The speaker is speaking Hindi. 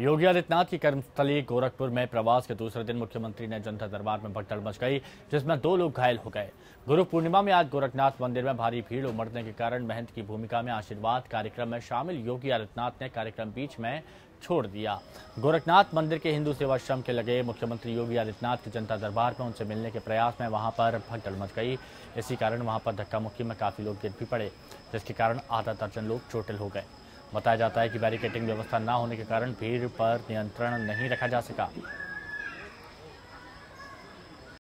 योगी आदित्यनाथ की कर्मस्थली गोरखपुर में प्रवास के दूसरे दिन मुख्यमंत्री ने जनता दरबार में भगदड़ मच गई, जिसमें दो लोग घायल हो गए। गुरु पूर्णिमा में आज गोरखनाथ मंदिर में भारी भीड़ उमड़ने के कारण महंत की भूमिका में आशीर्वाद कार्यक्रम में शामिल योगी आदित्यनाथ ने कार्यक्रम बीच में छोड़ दिया। गोरखनाथ मंदिर के हिंदू सेवाश्रम के लगे मुख्यमंत्री योगी आदित्यनाथ के जनता दरबार में उनसे मिलने के प्रयास में वहाँ पर भगदड़ मच गई। इसी कारण वहाँ पर धक्का मुक्की में काफ़ी लोग गिर भी पड़े, जिसके कारण आधा दर्जन लोग चोटिल हो गए। बताया जाता है कि बैरिकेटिंग व्यवस्था न होने के कारण भीड़ पर नियंत्रण नहीं रखा जा सका।